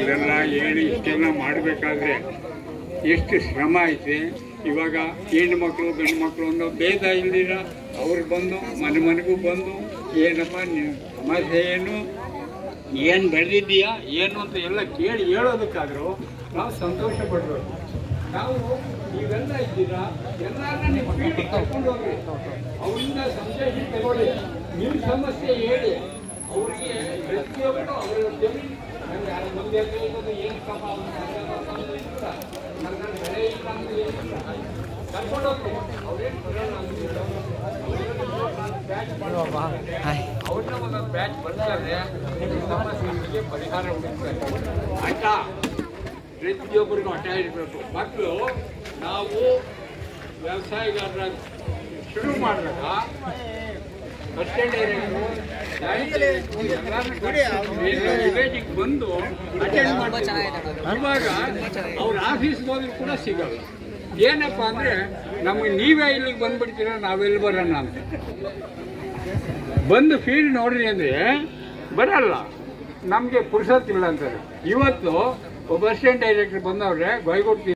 ಇವೆಲ್ಲ ಏನು ಇಷ್ಟೆಲ್ಲ ಮಾಡಬೇಕಾದ್ರೆ ಎಷ್ಟು ಶ್ರಮ ಐತೆ. ಇವಾಗ ಹೆಣ್ಣು ಮಕ್ಕಳು ಗಂಡು ಮಕ್ಕಳು ಅನ್ನೋ ಭೇದ ಇಲ್ದಿರ ಅವ್ರು ಬಂದು, ಮನೆ ಮನೆಗೂ ಬಂದು, ಏನಪ್ಪ ನಿನ್ನ ಸಮಸ್ಯೆ ಏನು? ಏನು ಬೆಳೆದಿದ್ದೀಯಾ ಏನು ಅಂತ ಎಲ್ಲ ಕೇಳಿ ಹೇಳೋದಕ್ಕಾದರೂ ನಾವು ಸಂತೋಷ ಪಡಬೇಕು. ನಾವು ನೀವೆಲ್ಲ ಇದ್ದೀರಾ? ಎಲ್ಲರನ್ನ ನಿಮ್ಮ ಬೀಟಿ ಕರ್ಕೊಂಡು ಹೋಗ್ರಿ. ಅವರಿಂದ ಸಂದೇಶ ತಗೊಳ್ಳಿ. ನಿಮ್ಮ ಸಮಸ್ಯೆ ಹೇಳಿ. ಅವರಿಗೆ ಪ್ರತಿಯೊಬ್ಬರು ಅವರ ಜಮೀನು ಅವ್ರನ್ನ ಒಂದೊಂದು ಬ್ಯಾಚ್ ಬರ್ತಾರೆ ನಿಮ್ಮ ಪರಿಹಾರ ಹುಡುಕ್ತಾರೆ ಆಯ್ತಾ? ಪ್ರತಿಯೊಬ್ಬರಿಗೂ ಹಠ ಇರಬೇಕು ಮಕ್ಕಳು, ನಾವು ವ್ಯವಸಾಯಗಾರರ ಶುರು ಮಾಡಿದಾಗ ಬಂದು ಅಟೆಂಡ್ ಮಾಡ್ತಾರೆ ಇವಾಗ ಅವ್ರ ಆಫೀಸ್ಗೆ ಹೋದ್ರು ಕೂಡ ಸಿಗಲ್ಲ. ಏನಪ್ಪ ಅಂದ್ರೆ, ನಮಗೆ ನೀವೇ ಇಲ್ಲಿಗೆ ಬಂದ್ಬಿಡ್ತೀರ ನಾವೆಲ್ಲಿ ಬರೋಣ ಅಂತ. ಬಂದು, ಫೀಲ್ಡ್ ನೋಡ್ರಿ ಅಂದ್ರೆ, ಬರಲ್ಲ. ನಮಗೆ ಪುರುಷತ್ತಿಲ್ಲ ಅಂತಾರೆ. ಇವತ್ತು ಒಬ್ಬ ಅಸಿಸ್ಟೆಂಟ್ ಡೈರೆಕ್ಟರ್ ಬಂದವ್ರೆ ಗೊಯ್ಗೊಡ್ತೀನಿ